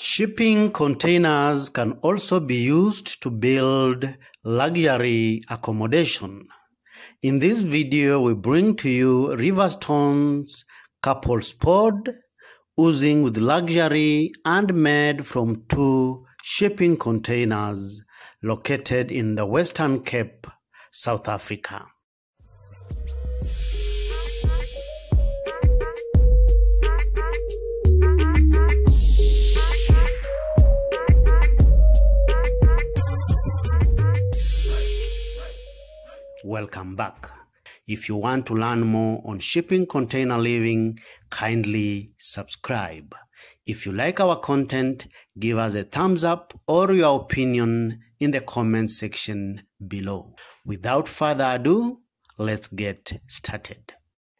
Shipping containers can also be used to build luxury accommodation. In this video, we bring to you Riverstone's couples pod, oozing with luxury and made from two shipping containers located in the Western Cape, South Africa. Welcome back. If you want to learn more on shipping container living, kindly subscribe. If you like our content, give us a thumbs up or your opinion in the comment section below. Without further ado, let's get started.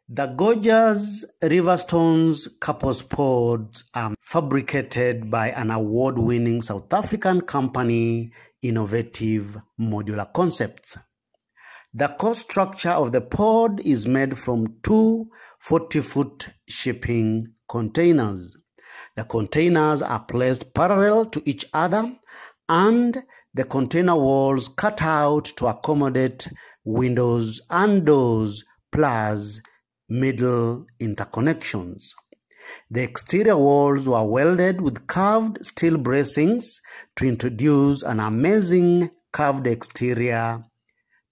The gorgeous Riverstones couples pods are fabricated by an award-winning South African company, Innovative Modular Concepts. The core structure of the pod is made from two 40 foot shipping containers. The containers are placed parallel to each other and the container walls cut out to accommodate windows and doors plus middle interconnections. The exterior walls were welded with curved steel bracings to introduce an amazing curved exterior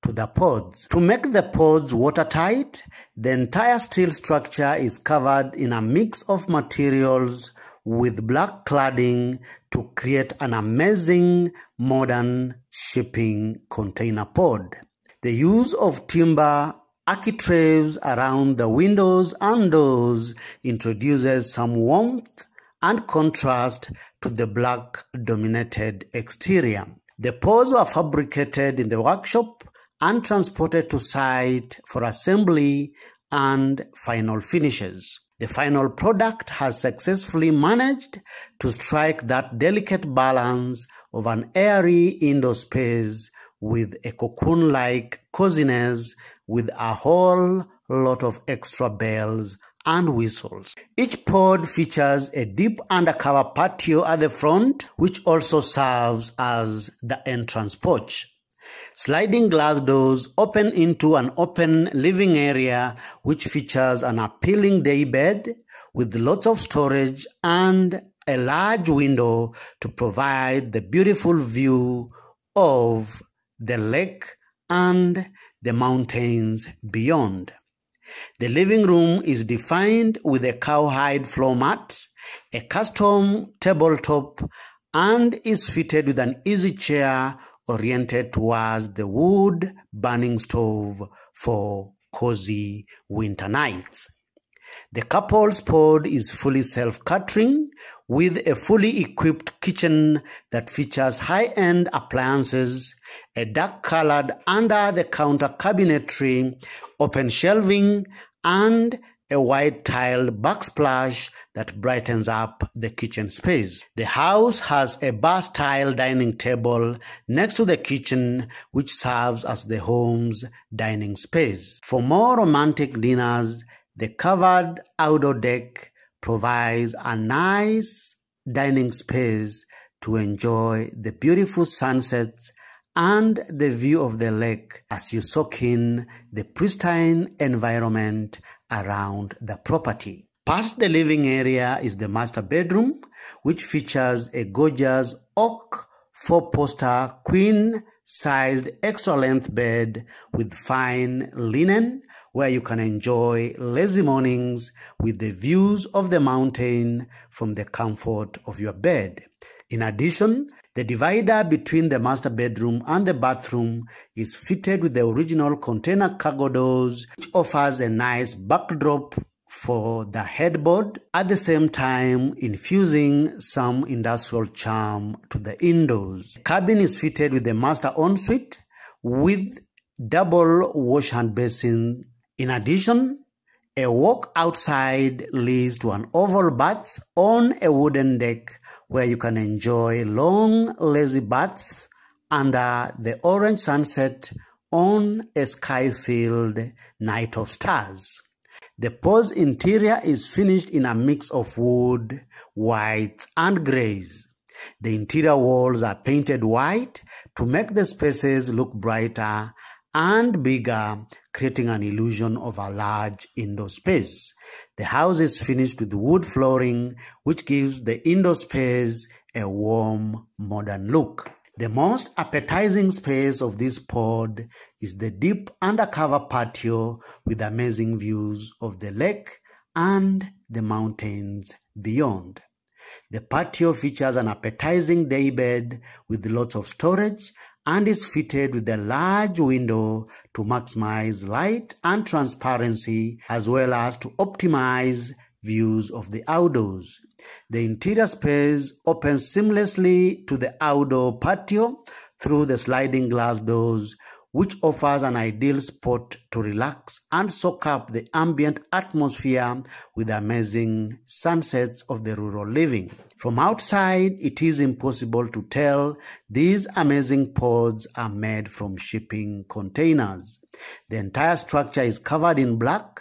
to the pods. To make the pods watertight, the entire steel structure is covered in a mix of materials with black cladding to create an amazing modern shipping container pod. The use of timber architraves around the windows and doors introduces some warmth and contrast to the black dominated exterior. The pods were fabricated in the workshop and transported to site for assembly and final finishes. The final product has successfully managed to strike that delicate balance of an airy indoor space with a cocoon like coziness with a whole lot of extra bells and whistles. Each pod features a deep undercover patio at the front, which also serves as the entrance porch. Sliding glass doors open into an open living area which features an appealing daybed with lots of storage and a large window to provide the beautiful view of the lake and the mountains beyond. The living room is defined with a cowhide floor mat, a custom tabletop, and is fitted with an easy chair oriented towards the wood burning stove for cozy winter nights. The couple's pod is fully self-catering with a fully equipped kitchen that features high-end appliances, a dark-colored under-the-counter cabinetry, open shelving, and a white tiled backsplash that brightens up the kitchen space. The house has a bar style dining table next to the kitchen, which serves as the home's dining space. For more romantic dinners, the covered outdoor deck provides a nice dining space to enjoy the beautiful sunsets and the view of the lake as you soak in the pristine environment around the property. Past the living area is the master bedroom, which features a gorgeous oak four-poster queen sized extra length bed with fine linen where you can enjoy lazy mornings with the views of the mountain from the comfort of your bed. In addition, the divider between the master bedroom and the bathroom is fitted with the original container cargo doors, which offers a nice backdrop for the headboard, at the same time infusing some industrial charm to the indoors. The cabin is fitted with a master ensuite with double wash hand basin. In addition, a walk outside leads to an oval bath on a wooden deck where you can enjoy long, lazy baths under the orange sunset on a sky filled night of stars. The pod's interior is finished in a mix of wood, whites, and grays. The interior walls are painted white to make the spaces look brighter and bigger, creating an illusion of a large indoor space. The house is finished with wood flooring, which gives the indoor space a warm, modern look. The most appetizing space of this pod is the deep undercover patio with amazing views of the lake and the mountains beyond. The patio features an appetizing daybed with lots of storage and is fitted with a large window to maximize light and transparency as well as to optimize views of the outdoors. The interior space opens seamlessly to the outdoor patio through the sliding glass doors which offers an ideal spot to relax and soak up the ambient atmosphere with amazing sunsets of the rural living. From outside, it is impossible to tell these amazing pods are made from shipping containers. The entire structure is covered in black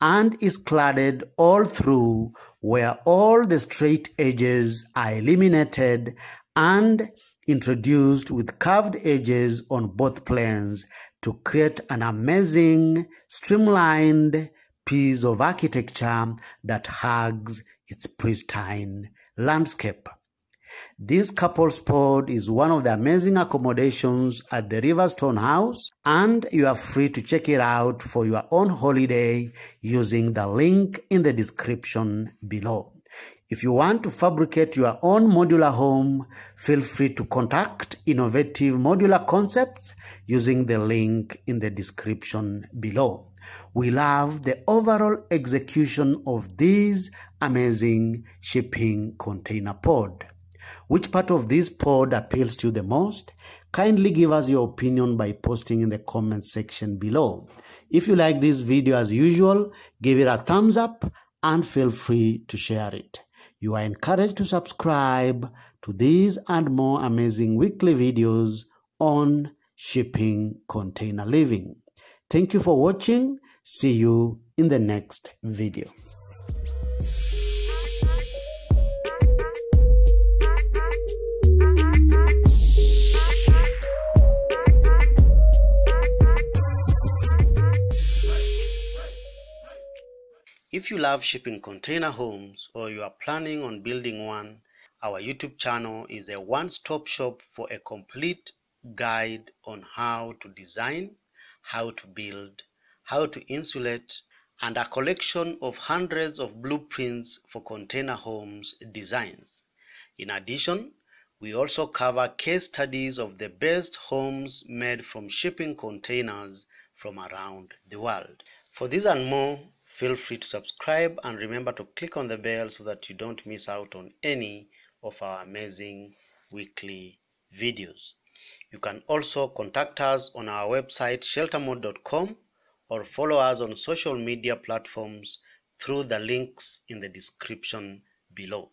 and is cladded all through where all the straight edges are eliminated and introduced with curved edges on both planes to create an amazing streamlined piece of architecture that hugs its pristine landscape. This couple's pod is one of the amazing accommodations at the Riverstone House, and you are free to check it out for your own holiday using the link in the description below. If you want to fabricate your own modular home, feel free to contact Innovative Modular Concepts using the link in the description below. We love the overall execution of this amazing shipping container pod. Which part of this pod appeals to you the most? Kindly give us your opinion by posting in the comment section below. If you like this video as usual, give it a thumbs up and feel free to share it. You are encouraged to subscribe to these and more amazing weekly videos on shipping container living. Thank you for watching. See you in the next video. If you love shipping container homes or you are planning on building one, our YouTube channel is a one-stop shop for a complete guide on how to design, how to build, how to insulate, and a collection of hundreds of blueprints for container homes designs. In addition, we also cover case studies of the best homes made from shipping containers from around the world. For this and more, Feel free to subscribe and remember to click on the bell so that you don't miss out on any of our amazing weekly videos. You can also contact us on our website sheltermode.com or follow us on social media platforms through the links in the description below.